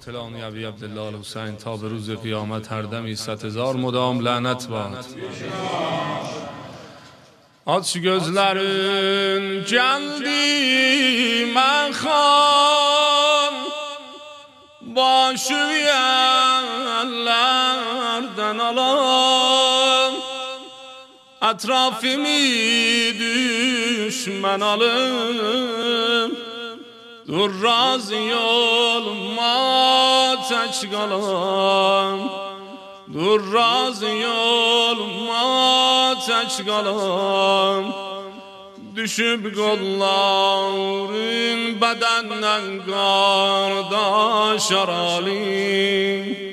قاتلان ابی عبدالله الحسین تا به روز قیامت هر دمی ست هزار مدام لعنت باد. Aç gözlerin geldi mekhan Başı yerlerden alan Etrafımı düşman alın. Dur razı olma tek kalan. Dur razı olma tek kalan. Düşüp kolların bedenden kardeş arali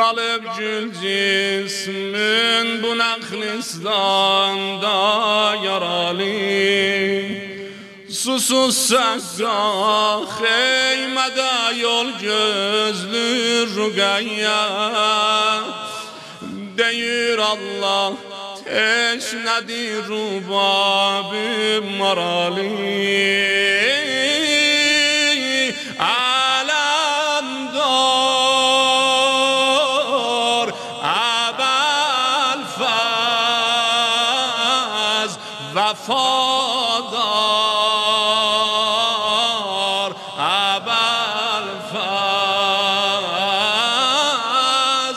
Kalıp gül cismin bu nehlistanda yaralı. Susuz sakra heymede yol gözlü rügayya. Deyir Allah teşnedi rubabim marali وفادار عبل فاز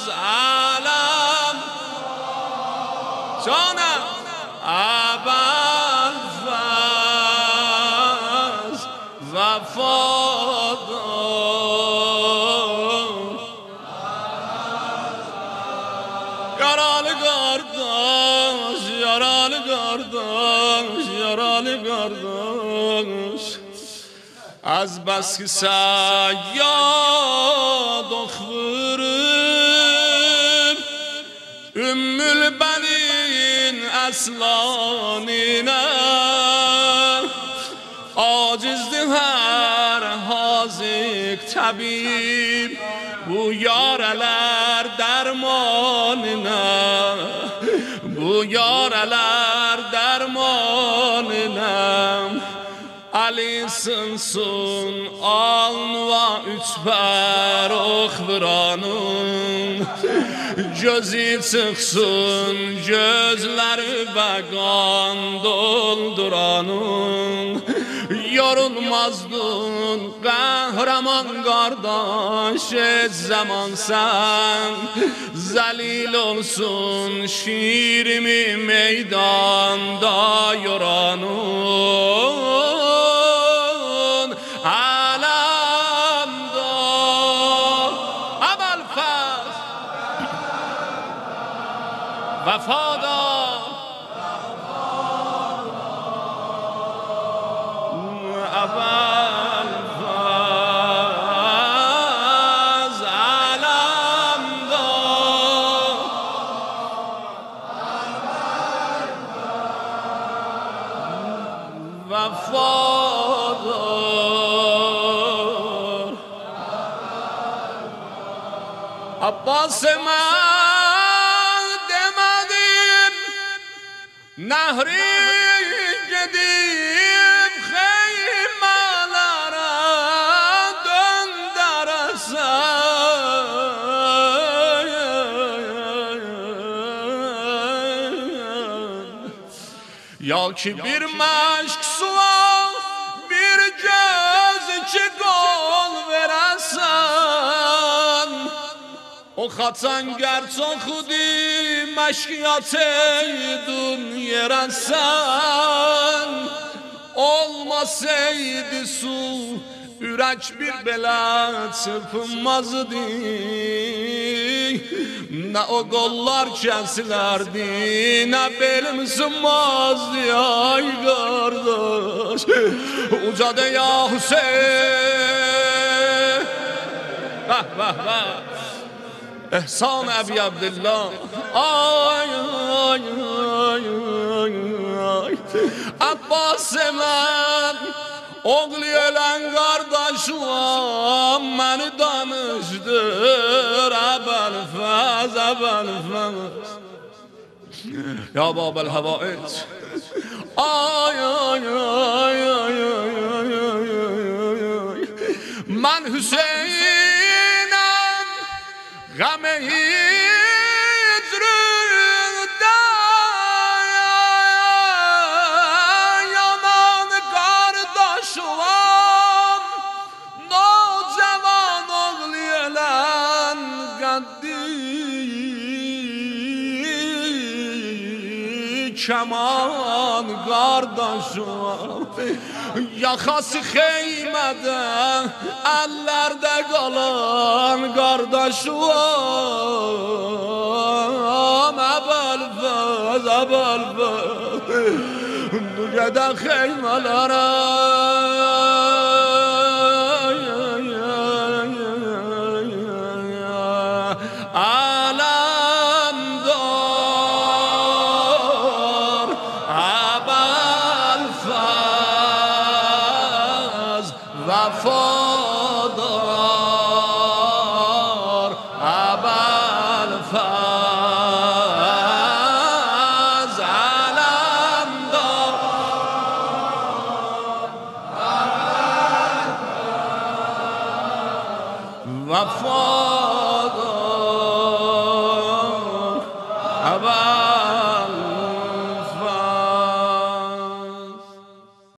علم. جانم. عبل فاز وفادار. کردنش یارالی کردنش از بس که سیاد اخورم ام البنین اصلانین آجز دی هر حازق طبیب بو یارالر درمانینم Bu yareler dermanına Ali sınsun aln ve üçber okvuranın Gözü çıksın gözleri began dolduranın Yorulmazdın kahraman kardeş zaman sen Zelil olsun şiirimi meydanda yoranın faz Gaffar'dır Abbas'ıma ah, demedim. Nehri gidip heymalara döndürsen Ya ki bir maşk O xaçan gerçan xudi məşkiyyat eydun yerəsən Olmasaydı su Ürək bir belə çırpınmazdı. Nə o qollar kəsilərdi Nə belim sınmazdı ay qardaş. Ucadı ya Hüseyin Vah vah vah İhsan Ebi Abdullah. Ay ay ay ay. ay Abbas Emel. Oğlu ölen kardeşim beni danıştır Ebel Fez, Ebel Fez Ya Babel Havait Ay ay ay ay ay ay ay ay Ben Hüseyin Amém. کمان گرداشم یا خاص خیمه دن اللر ده گلان گرداشم ابل بز ابل بز نوگه خیمه لرم غفور